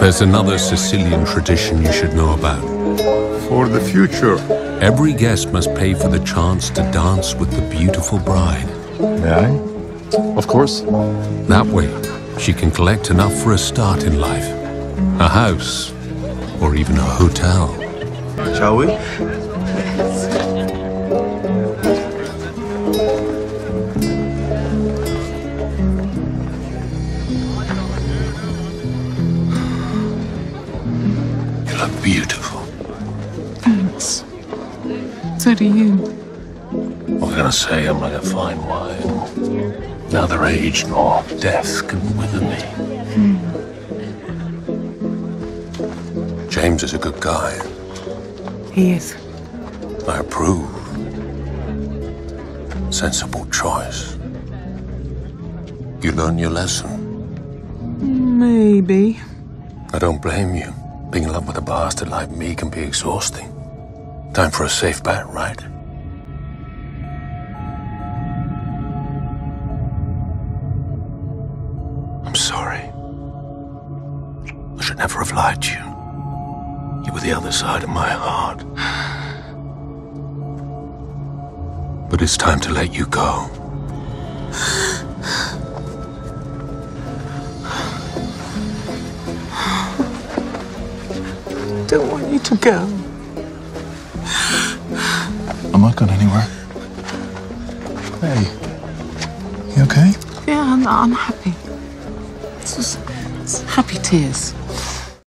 There's another Sicilian tradition you should know about. For the future. Every guest must pay for the chance to dance with the beautiful bride. May I? Of course. That way, she can collect enough for a start in life. A house, or even a hotel. Shall we? Look beautiful. Thanks. So do you. What can I say? I'm like a fine wine. Neither age nor death can wither me. Hmm. James is a good guy. He is. I approve. Sensible choice. You learn your lesson. Maybe. I don't blame you. Being in love with a bastard like me can be exhausting. Time for a safe bet, right? I'm sorry. I should never have lied to you. You were the other side of my heart. But it's time to let you go. I don't want you to go. I'm not going anywhere. Hey. You okay? Yeah, I'm, I'm happy. It's just it's happy tears.